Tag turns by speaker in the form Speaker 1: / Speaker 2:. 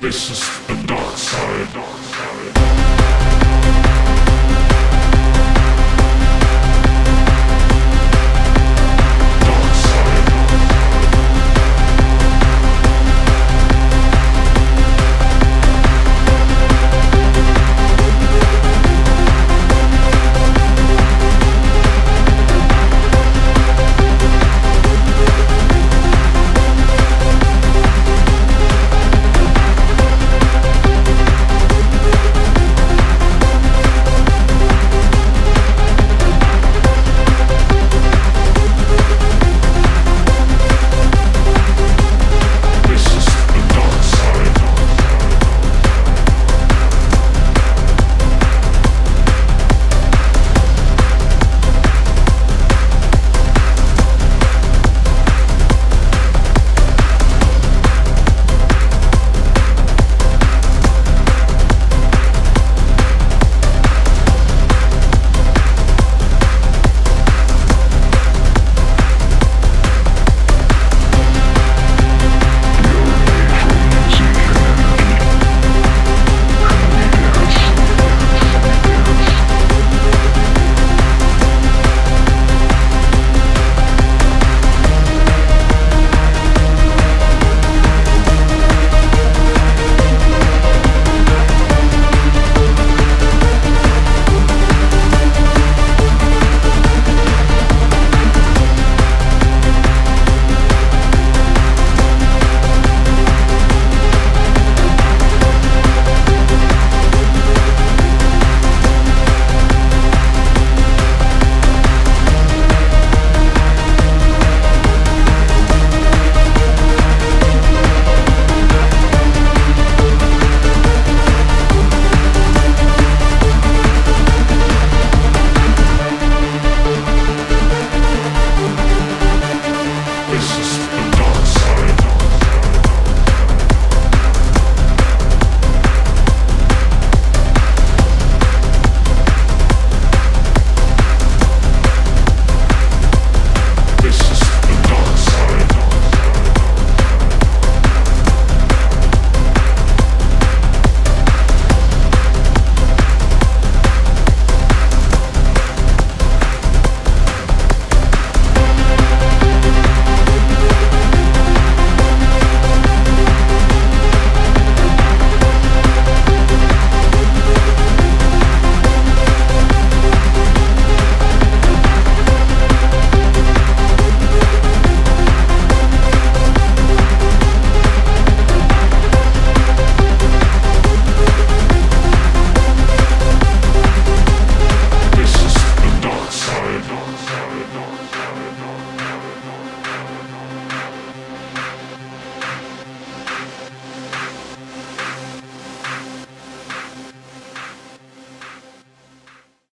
Speaker 1: This is the dark side. Dark side.